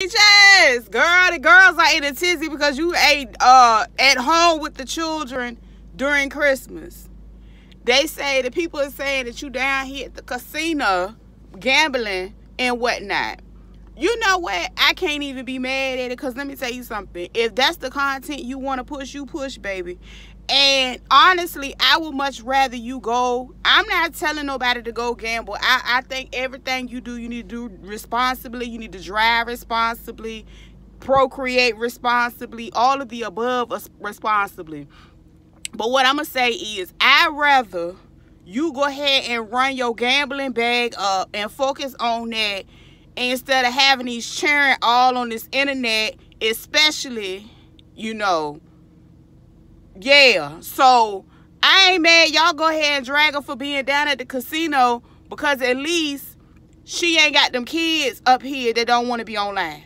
Yes, girl, the girls are in a tizzy because you ate uh at home with the children during Christmas. They say the people are saying that you down here at the casino gambling and whatnot. You know what? I can't even be mad at it because let me tell you something. If that's the content you want to push, you push, baby. And honestly, I would much rather you go. I'm not telling nobody to go gamble. I, I think everything you do, you need to do responsibly. You need to drive responsibly, procreate responsibly, all of the above responsibly. But what I'm going to say is, I'd rather you go ahead and run your gambling bag up and focus on that instead of having these cheering all on this internet, especially, you know, yeah. So I ain't mad. Y'all go ahead and drag her for being down at the casino because at least she ain't got them kids up here that don't want to be online.